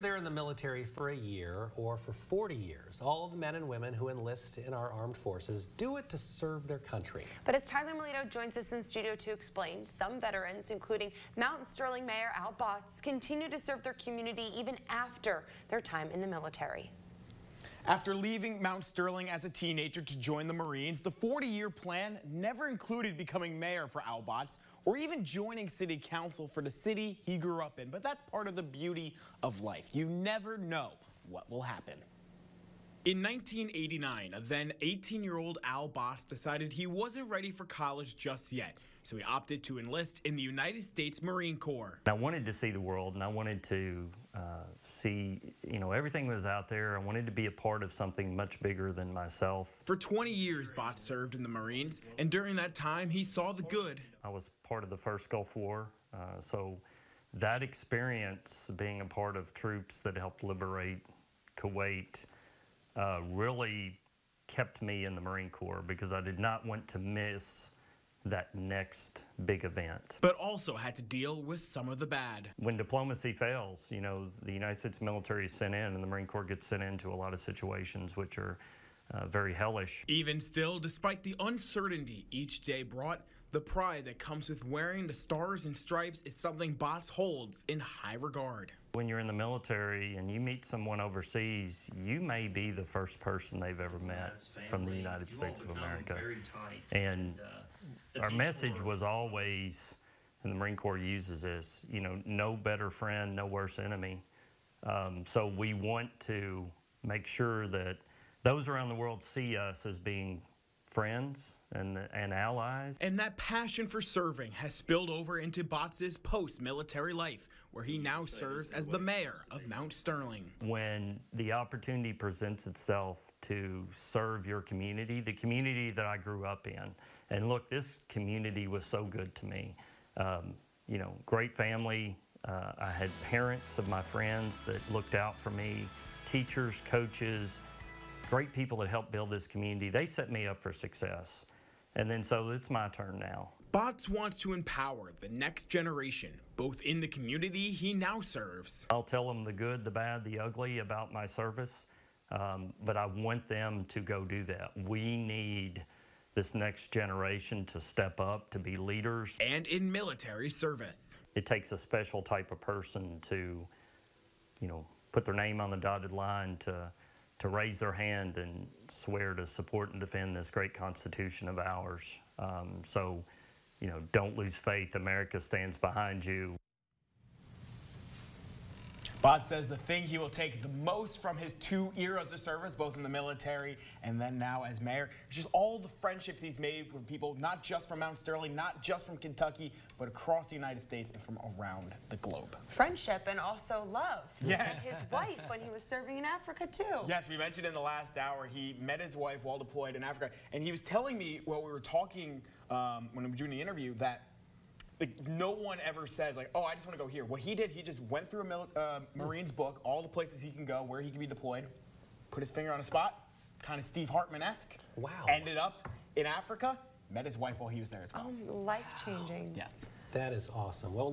They're in the military for a year or for 40 years. All of the men and women who enlist in our armed forces do it to serve their country. But as Tyler Melito joins us in studio to explain, some veterans, including Mount Sterling Mayor Al Botts, continue to serve their community even after their time in the military. After leaving Mount Sterling as a teenager to join the Marines, the 40-year plan never included becoming mayor for Al Botts or even joining city council for the city he grew up in. But that's part of the beauty of life. You never know what will happen. In 1989, a then 18 year old Al Botts decided he wasn't ready for college just yet, so he opted to enlist in the United States Marine Corps. I wanted to see the world and I wanted to uh, see, you know, everything was out there. I wanted to be a part of something much bigger than myself. For 20 years, Botts served in the Marines, and during that time, he saw the good. I was part of the first Gulf War, uh, so that experience, being a part of troops that helped liberate Kuwait, uh, really kept me in the Marine Corps because I did not want to miss that next big event. But also had to deal with some of the bad. When diplomacy fails, you know, the United States military is sent in and the Marine Corps gets sent into a lot of situations which are uh, very hellish. Even still, despite the uncertainty each day brought, the pride that comes with wearing the stars and stripes is something Botts holds in high regard. When you're in the military and you meet someone overseas, you may be the first person they've ever met from the United States of America. And uh, our message was always, and the Marine Corps uses this, you know, no better friend, no worse enemy. Um, so we want to make sure that those around the world see us as being friends and, and allies. And that passion for serving has spilled over into Botts's post-military life, where he now serves as the mayor of Mount Sterling. When the opportunity presents itself to serve your community, the community that I grew up in, and look, this community was so good to me. Um, you know, great family. Uh, I had parents of my friends that looked out for me, teachers, coaches, great people that helped build this community. They set me up for success. And then so it's my turn now. Botts wants to empower the next generation, both in the community he now serves. I'll tell them the good, the bad, the ugly about my service, um, but I want them to go do that. We need this next generation to step up, to be leaders. And in military service. It takes a special type of person to, you know, put their name on the dotted line to to raise their hand and swear to support and defend this great Constitution of ours. Um, so, you know, don't lose faith. America stands behind you. Botts says the thing he will take the most from his two eras of service, both in the military and then now as mayor, is just all the friendships he's made with people, not just from Mount Sterling, not just from Kentucky, but across the United States and from around the globe. Friendship and also love. Yes. his wife when he was serving in Africa, too. Yes, we mentioned in the last hour he met his wife while deployed in Africa, and he was telling me while we were talking um, when we were doing the interview that like no one ever says like, oh, I just want to go here. What he did, he just went through a uh, Marine's book, all the places he can go, where he can be deployed, put his finger on a spot, kind of Steve Hartman-esque. Wow. Ended up in Africa, met his wife while he was there as well. Oh, life changing. Yes. That is awesome. Well.